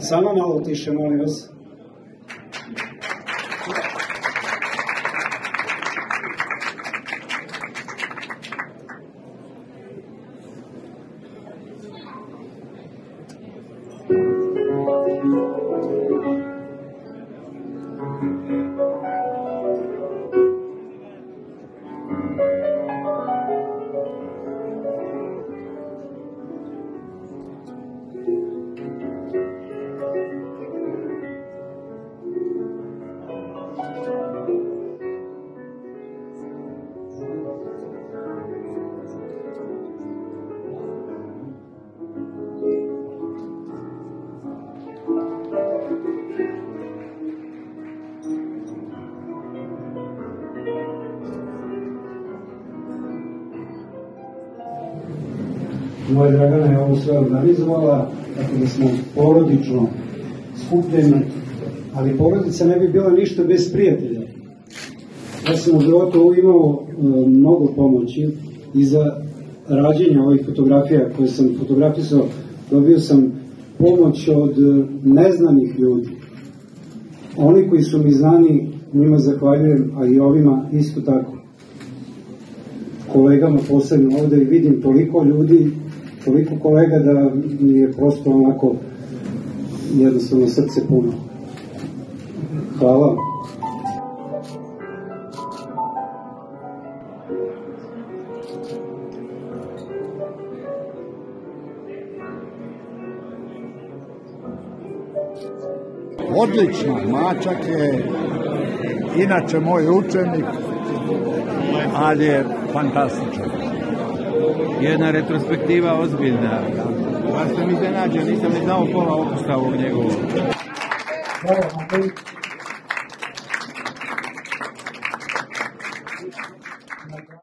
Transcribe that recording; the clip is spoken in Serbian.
Samo malo tiše, molim vas. Moja Dragana je ovo sve organizovala, tako da smo porodično skupljeni, ali porodica ne bi bila ništa bez prijatelja. Ja sam u životu imao e, mnogo pomoći i za rađenje ovih fotografija koje sam fotografisao, dobio sam pomoć od e, neznanih ljudi. Oni koji su mi znani, njima zahvaljujem, a i ovima isto tako. Kolegama posebno ovde vidim toliko ljudi toliko kolega da mi je prosto onako jednostavno srce puno. Hvala. Odlično, Mačak je inače moj učenik, ali je fantastičan. Jedna retrospektiva ozbiljna. Ja sam iznenađen, nisam ni znao pola opusta ovog njegovog. Hvala,